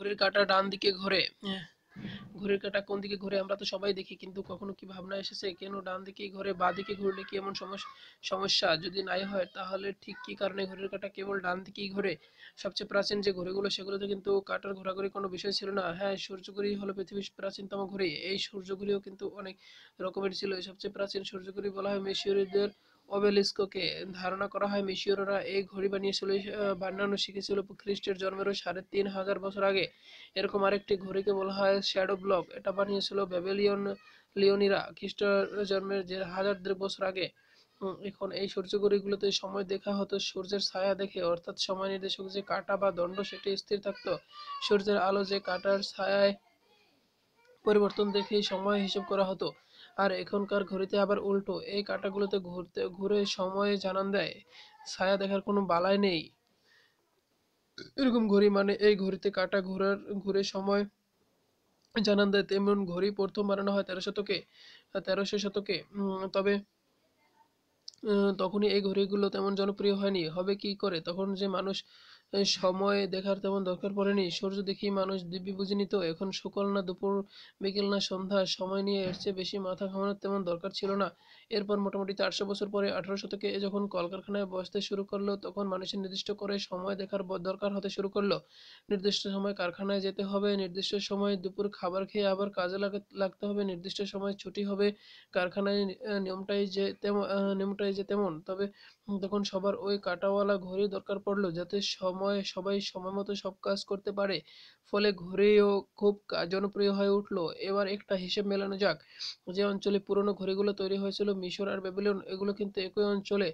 ঘড়ির কাঁটা ডান দিকে ঘোরে। আহ, ঘড়ির কাঁটা কোন দিকে ঘোরে আমরা তো সবাই দেখি কিন্তু কখনো কি ভাবনা এসেছে কেন ডান দিকেই ঘোরে বা দিকে ঘুরলে কি এমন সমস্যা সমস্যা? যদি নাই হয় তাহলে ঠিক কি কারণে ঘড়ির কাঁটা কেবল ডান দিকেই ঘোরে? সবচেয়ে প্রাচীন যে ঘড়িগুলো সেগুলোতে কিন্তু কাঁটার ঘোরাঘুরি কোনো বিষয় ছিল না। হ্যাঁ সূর্যঘড়ি হলো পৃথিবীর প্রাচীনতম ঘড়ি। এই সূর্যঘড়িও কিন্তু অনেক রকমের ছিল। সবচেয়ে প্রাচীন সূর্যঘড়ি বলা হয় মিশরীয়দের অবেলিস্ককে ধারণা করা হয় মিশরীয়রা এই ঘড়ি বানিয়েছিল বানানো শিখেছিল। খ্রিস্টের জন্মেরও সাড়ে তিন হাজার বছর আগে। এরকম আরেকটি ঘড়িকে বলা হয় শ্যাডো ব্লক। এটা বানিয়েছিল ব্যাবিলিয়ন লিওনিরা। খ্রিস্ট জন্মের যে হাজার দেড় বছর আগে। এখন এই সূর্য ঘড়িগুলোতে সময় দেখা হতো সূর্যের ছায়া দেখে। অর্থাৎ সময় নির্দেশক যে কাঁটা বা দণ্ড, সেটি স্থির থাকতো। সূর্যের আলো যে কাঁটার ছায়ায় পরিবর্তন দেখেই সময় হিসাব করা হতো। আর এখনকার ঘড়িতে আবার উল্টো। এই কাঁটাগুলোতে ঘুরতে, ঘুরে সময় জানান দেয়, ছায়া দেখার কোনো বালাই নেই। এরকম ঘড়ি মানে এই ঘড়িতে কাঁটা ঘোরার, ঘুরে সময় জানান দেয়, তেমন ঘড়ি প্রথম বানানো হয় তেরো শতকে, তেরোশো শতকে। তবে তখনই এই ঘড়িগুলো তেমন জনপ্রিয় হয়নি। হবে কি করে? তখন যে মানুষ সময় দেখার তেমন দরকার পড়েনি। সূর্য দেখেই মানুষ দিব্যি বুঝে নিত এখন সকাল না দুপুর বিকেল না সন্ধ্যা সময় নিয়ে চেয়ে বেশি মাথা ঘামানোর তেমন দরকার ছিল না। এরপর মোটামুটি চারশো বছর পরে আঠারো শতকে যখন কলকারখানায় বসতে শুরু করল তখন মানুষের নির্দিষ্ট করে সময় দেখার দরকার হতে শুরু করল। নির্দিষ্ট সময় কারখানায় যেতে হবে নির্দিষ্ট সময় দুপুর খাবার খেয়ে আবার কাজে লাগা- লাগতে হবে নির্দিষ্ট সময় ছুটি হবে। কারখানায় নিয়মটাই যে তেমন আহ, নিয়মটাই যে তেমন তবে তখন সবার ওই কাঁটাওয়ালা ঘড়ি দরকার পড়ল যাতে সময়, সবাই সময় মতো সব কাজ করতে পারে। ফলে ঘড়িও খুব জনপ্রিয় হয়ে উঠল। এবার একটা হিসেব মেলানো যাক। যে অঞ্চলে পুরনো ঘড়িগুলো তৈরি হয়েছিল, মিশর আর ব্যাবিলন, এগুলো কিন্তু একই অঞ্চলে।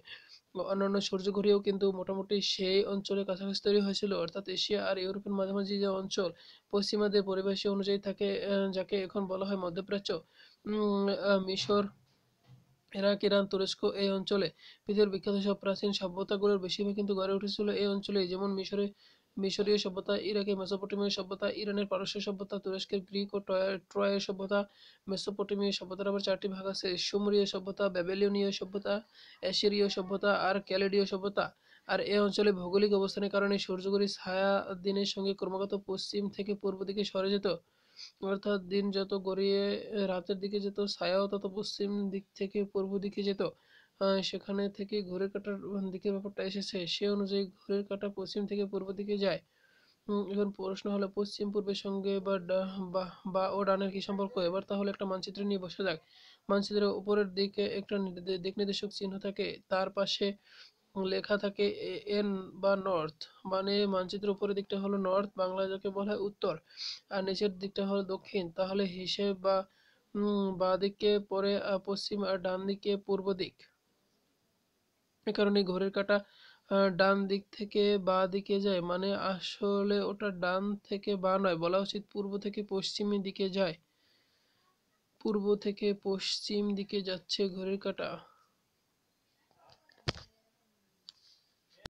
অন্যান্য সূর্য ঘড়িও কিন্তু মোটামুটি সেই অঞ্চলে কাছাকাছি তৈরি হয়েছিল। অর্থাৎ এশিয়া আর ইউরোপের মাঝামাঝি যে অঞ্চল, পশ্চিমাদের পরিবেশ অনুযায়ী থাকে যাকে এখন বলা হয় মধ্যপ্রাচ্য। মিশর ইরাক ইরান তুরস্ক এই অঞ্চলে পৃথিবীর বিখ্যাত সব প্রাচীন সভ্যতাগুলোর বেশিরভাগ কিন্তু গড়ে উঠেছিল এই অঞ্চলে যেমন মিশরে, মিশরীয় সভ্যতা ইরাকের মেসোপটেমীয় সভ্যতা, ইরানের পারস্য সভ্যতা, তুরস্কের গ্রিক ও ট্রয়- ট্রয়ের সভ্যতা, মেসোপটেমীয় সভ্যতার আবার চারটি ভাগ আছে, সুমরীয় সভ্যতা, ব্যাবিলনীয় সভ্যতা, অ্যাসিরীয় সভ্যতা আর ক্যালেডীয় সভ্যতা। আর এই অঞ্চলে ভৌগোলিক অবস্থানের কারণে সূর্যঘড়ির ছায়া দিনের সঙ্গে ক্রমাগত পশ্চিম থেকে পূর্ব দিকে সরে যেত। অর্থাৎ দিন যত গড়িয়ে রাতের দিকে যেত, ছায়াও তত পশ্চিম দিক থেকে পূর্ব দিকে যেত। সেখানে থেকে ঘুরে কাটার দিকের ব্যাপারটা এসেছে। সে অনুযায়ী ঘড়ির কাটা পশ্চিম থেকে পূর্ব দিকে যায়। এখন প্রশ্ন হলো, পশ্চিম, পূর্বের সঙ্গে বা বা ও ডানের কি সম্পর্ক? এবার তাহলে একটা মানচিত্র নিয়ে বসে যাক। মানচিত্রের উপরের দিকে একটা দিক নির্দেশক চিহ্ন থাকে। তার পাশে লেখা থাকে এন বা নর্থ। মানে মানচিত্রের উপরের দিকটা হলো নর্থ বাংলা যাকে বলা হয় উত্তর। আর নিচের দিকটা হলো দক্ষিণ। তাহলে হিসেব বা বাঁ দিকে পরে পশ্চিম আর ডান দিকে পূর্ব দিক। এ কারণে ঘড়ির কাটা ডান দিক থেকে বাঁ দিকে যায়। মানে আসলে ওটা ডান থেকে বাঁ নয়, বলা উচিত পূর্ব থেকে পশ্চিমের দিকে যায়। পূর্ব থেকে পশ্চিম দিকে যাচ্ছে ঘড়ির কাঁটা।